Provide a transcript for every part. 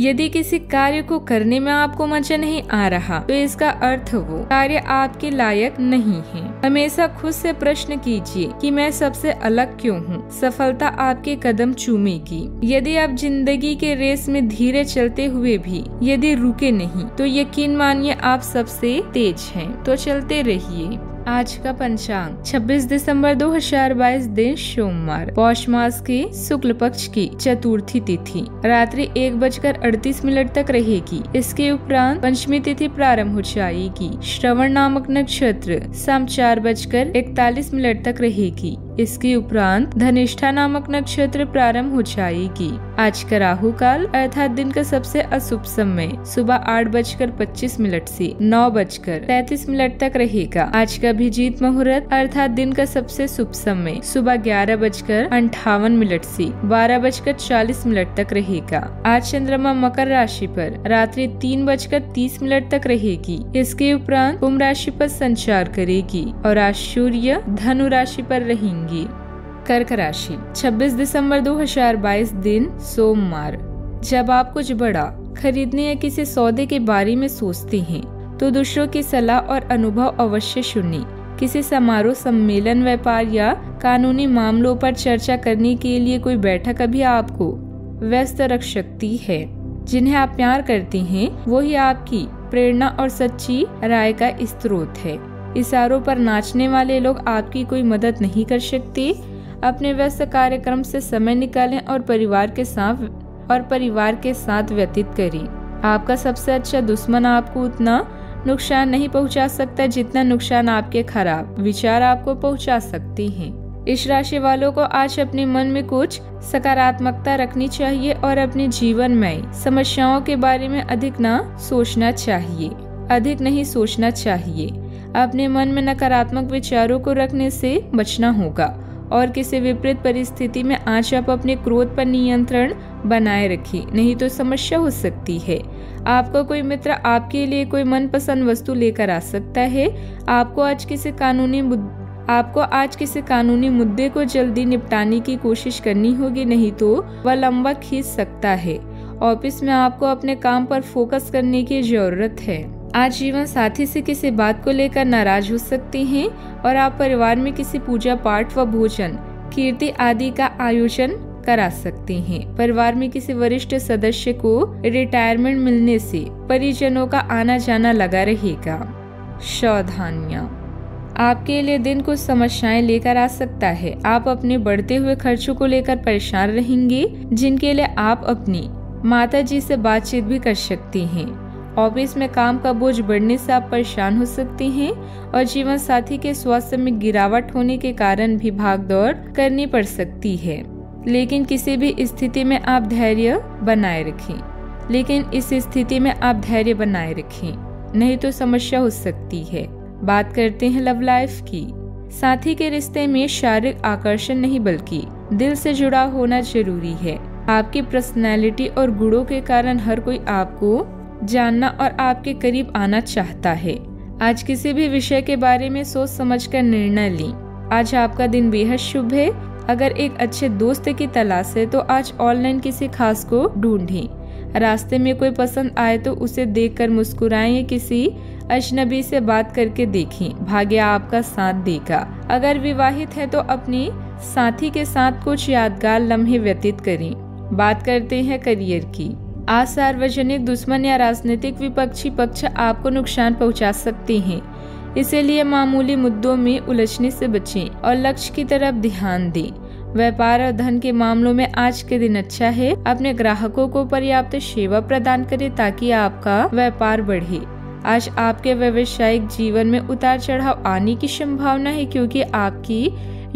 यदि किसी कार्य को करने में आपको मज़ा नहीं आ रहा तो इसका अर्थ वो, कार्य आपके लायक नहीं है। हमेशा खुद से प्रश्न कीजिए कि मैं सबसे अलग क्यों हूँ? सफलता आपके कदम चूमेगी। यदि आप ज़िंदगी के रेस में धीरे चलते हुए भी यदि रुके नहीं तो यकीन मानिए आप सबसे तेज हैं। तो चलते रहिए। आज का पंचांग 26 दिसंबर 2022 दिन सोमवार, पौष मास की शुक्ल पक्ष की चतुर्थी तिथि। रात्रि एक बजकर अड़तीस मिनट तक रहेगी। इसके उपरांत पंचमी तिथि प्रारंभ हो जाएगी। श्रवण नामक नक्षत्र शाम चार बजकर इकतालीस मिनट तक रहेगी। इसके उपरांत धनिष्ठा नामक नक्षत्र प्रारंभ हो जाएगी। आज का राहु काल अर्थात दिन का सबसे अशुभ समय सुबह आठ बजकर पच्चीस मिनट से नौ बजकर तैतीस मिनट तक रहेगा। आज का अभिजीत मुहूर्त अर्थात दिन का सबसे शुभ समय सुबह ग्यारह बजकर अंठावन मिनट से बारह बजकर चालीस मिनट तक रहेगा। आज चंद्रमा मकर राशि पर रात्रि तीन बजकर तीस मिनट तक रहेगी। इसके उपरांत कुंभ राशि पर संचार करेगी और आज सूर्य धनु राशि पर रहेंगे। होंगी कर्क राशि 26 दिसंबर 2022 दिन, सोमवार। जब आप कुछ बड़ा, खरीदने या किसी सौदे के बारे में सोचते हैं तो दूसरों की सलाह और अनुभव अवश्य सुनिए किसी समारोह, सम्मेलन, व्यापार या कानूनी मामलों पर चर्चा करने के लिए कोई बैठक अभी आपको व्यस्त रख सकती है। जिन्हें आप प्यार करते हैं, वही आपकी प्रेरणा और सच्ची राय का स्रोत है। इशारों पर नाचने वाले लोग आपकी कोई मदद नहीं कर सकते। अपने व्यस्त कार्यक्रम से समय निकालें और परिवार के साथ, और परिवार के साथ व्यतीत करें। आपका सबसे अच्छा दुश्मन आपको उतना नुकसान नहीं पहुँचा सकता जितना नुकसान आपके खराब विचार आपको पहुँचा सकते हैं। इस राशि वालों को आज अपने मन में कुछ सकारात्मकता रखनी चाहिए और अपने जीवन में समस्याओं के बारे में अधिक न सोचना चाहिए। अधिक नहीं सोचना चाहिए। अपने मन में नकारात्मक विचारों को रखने से बचना होगा और किसी विपरीत परिस्थिति में आज आप अपने क्रोध पर नियंत्रण बनाए रखिए नहीं तो समस्या हो सकती है। आपका कोई मित्र आपके लिए कोई मनपसंद वस्तु लेकर आ सकता है। आपको आज किसी कानूनी आपको आज किसी कानूनी मुद्दे को जल्दी निपटाने की कोशिश करनी होगी, नहीं तो वह लंबा खींच सकता है। ऑफ़िस में आपको अपने काम पर फोकस करने की ज़रूरत है। आज जीवन साथी से किसी बात को लेकर नाराज़ हो सकते हैं और आप परिवार में किसी पूजा पाठ व भोजन, कीर्ति आदि का आयोजन करा सकते हैं। परिवार में किसी वरिष्ठ सदस्य को रिटायरमेंट मिलने से परिजनों का आना जाना लगा रहेगा। सावधानियाँ। आपके लिए दिन कुछ समस्याएँ लेकर आ सकता है। आप अपने बढ़ते हुए खर्चों को लेकर परेशान रहेंगे, जिनके लिए आप अपनी माता जी से बातचीत भी कर सकती हैं। ऑफ़िस में काम का बोझ बढ़ने से आप परेशान हो सकते हैं और जीवन साथी के स्वास्थ्य में गिरावट होने के कारण भी भाग दौड़ करनी पड़ सकती है। लेकिन किसी भी स्थिति में आप धैर्य बनाए रखें। लेकिन इस स्थिति में आप धैर्य बनाए रखें, नहीं तो समस्या हो सकती है। बात करते हैं लव लाइफ की। साथी के रिश्ते में शारीरिक आकर्षण नहीं बल्कि दिल से जुड़ा होना ज़रूरी है। आपकी पर्सनैलिटी और गुणों के कारण हर कोई आपको जानना और आपके करीब आना चाहता है। आज किसी भी विषय के बारे में सोच समझ कर निर्णय ली। आज आपका दिन बेहद शुभ है। अगर एक अच्छे दोस्त की तलाश है तो आज ऑनलाइन किसी खास को ढूंढें। रास्ते में कोई पसंद आए तो उसे देखकर मुस्कुराएँ या किसी अजनबी से बात करके देखें। भाग्य आपका साथ देगा। अगर विवाहित है तो अपनी साथी के साथ कुछ यादगार लम्हे व्यतीत करें। बात करते हैं करियर की। आज सार्वजनिक दुश्मन या राजनीतिक विपक्षी पक्ष आपको नुकसान पहुँचा सकते हैं। इसीलिए मामूली मुद्दों में उलझने से बचें और लक्ष्य की तरफ़ ध्यान दें। व्यापार और धन के मामलों में आज के दिन अच्छा है। अपने ग्राहकों को पर्याप्त सेवा प्रदान करें ताकि आपका व्यापार बढ़े। आज आपके व्यवसायिक जीवन में उतार चढ़ाव आने की संभावना है क्योंकि आपकी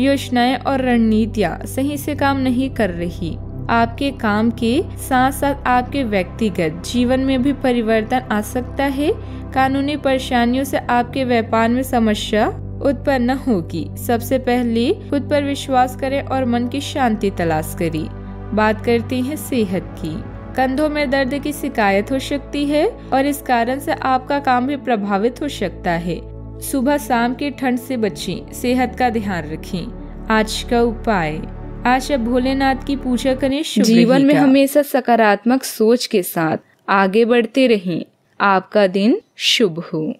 योजनाएँ और रणनीतियाँ सही से काम नहीं कर रही। आपके काम के साथ साथ आपके व्यक्तिगत जीवन में भी परिवर्तन आ सकता है। कानूनी परेशानियों से आपके व्यापार में समस्या उत्पन्न होगी। सबसे पहले खुद पर विश्वास करें और मन की शांति तलाश करें। बात करते हैं सेहत की। कंधों में दर्द की शिकायत हो सकती है और इस कारण से आपका काम भी प्रभावित हो सकता है। सुबह शाम की ठंड से बचें। सेहत का ध्यान रखें। आज का उपाय। आज अब भोलेनाथ की पूजा करें जीवन में हमेशा सकारात्मक सोच के साथ आगे बढ़ते रहें। आपका दिन शुभ हो।